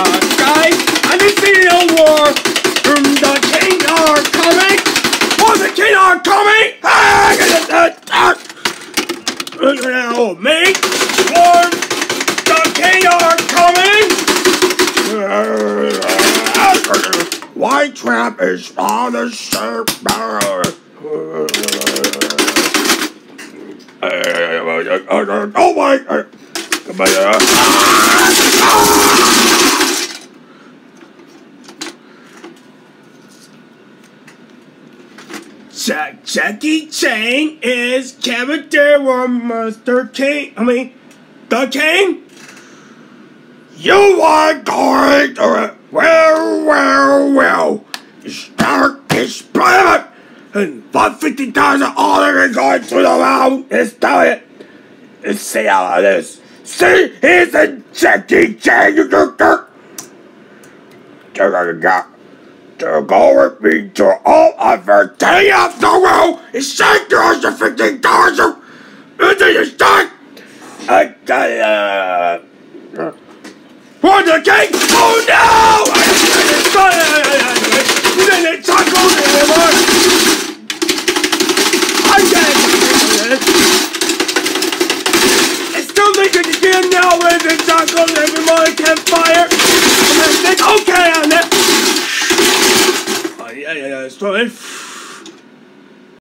Uh, guys, I didn't the old war from the King are coming. Oh, the coming. Ah, oh, me, Lord, the King are coming. White trap is on the surf. Oh my! Jack Jackie Chan is character one Master King. I mean, the King. You are going to well, well, well. Start this planet and five fifty thousand all are going to the round. Let's do it. Let's see how it is. See, here's a Jackie Chan. You that. To go with me to all other day of the world is six hundred and fifty thousand. Into your start. I got uh. For the king! Oh no! yeah, yeah, yeah, it's 12.